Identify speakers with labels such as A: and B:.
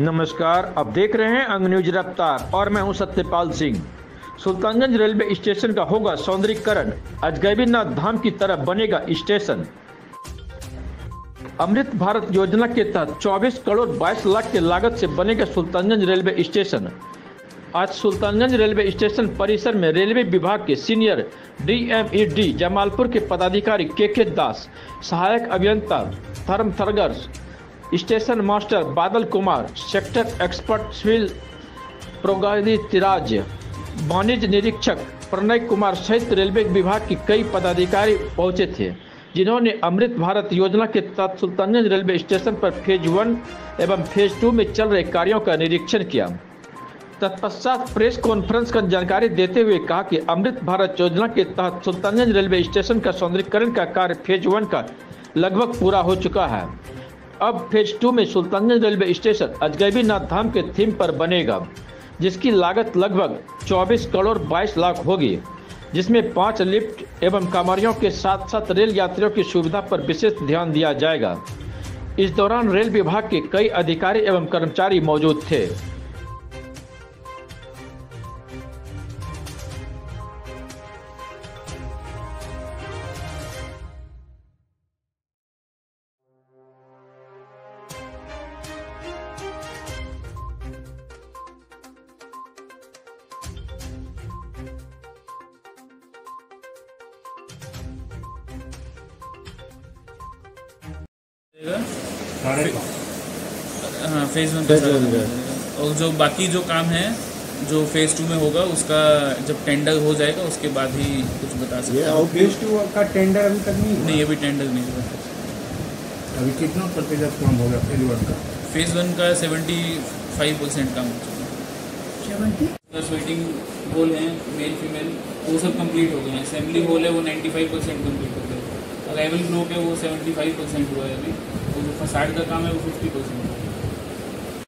A: नमस्कार, आप देख रहे हैं अंग न्यूज़ रफ्तार और मैं हूँ सत्यपाल सिंह। सुल्तानगंज रेलवे स्टेशन का होगा सौंदर्यीकरण। अजगैबीनाथ धाम की तरफ़ बनेगा स्टेशन। अमृत भारत योजना के तहत 24 करोड़ 22 लाख की लागत से बनेगा सुल्तानगंज रेलवे स्टेशन। आज सुल्तानगंज रेलवे स्टेशन परिसर में रेलवे विभाग के सीनियर डीएमईडी जमालपुर के पदाधिकारी के के दास, सहायक अभियंता धर्म थरगर station master Badal Kumar, sector expert civil प्रोगादी तिराज, वाणिज्य निरीक्षक प्रणय कुमार सहित रेलवे विभाग के कई पदाधिकारी पहुँचे थे, जिन्होंने अमृत भारत योजना के तहत सुल्तानगंज रेलवे स्टेशन पर फ़ेज़ वन एवं फ़ेज़ टू में चल रहे कार्यों का निरीक्षण किया। तत्पश्चात प्रेस कॉन्फ्रेंस का जानकारी देते हुए कहा कि अमृत भारत योजना के तहत सुल्तानगंज रेलवे स्टेशन का सौंदर्यकरण का कार्य फ़ेज़ वन का लगभग पूरा हो चुका है। अब फ़ेज़ टू में Sultanganj railway station Ajgaibinath Dham के थीम पर बनेगा, जिसकी लागत लगभग 24 करोड़ 22 लाख होगी, जिसमें पाँच लिफ्ट एवं कमरियों के साथ साथ रेल यात्रियों की सुविधा पर विशेष ध्यान दिया जाएगा। इस दौरान रेल विभाग के कई अधिकारी एवं कर्मचारी मौजूद थे।
B: हाँ फ़ेज़ वन काम है। और जो बाकी जो काम है जो फ़ेज़ टू में होगा उसका जब टेंडर हो जाएगा उसके बाद ही कुछ बता सकते हैं।
C: फ़ेज़ टू का टेंडर अभी तक नहीं
B: नहीं अभी टेंडर नहीं हुआ।
C: अभी कितना प्रतिशत काम हो गया फ़ेज़ वन का?
B: फ़ेज़ वन का सेवेंटी फाइव परसेंट काम हो चुका है। वेटिंग हॉल हैं मेल फीमेल वो सब कंप्लीट हो गए हैं। असेंबली हॉल है वो 95 परसेंट कंप्लीट हो गया अराइवल ग्रो है वो 75 परसेंट हुआ है अभी और जो फसाड का काम है, वो 50 परसेंट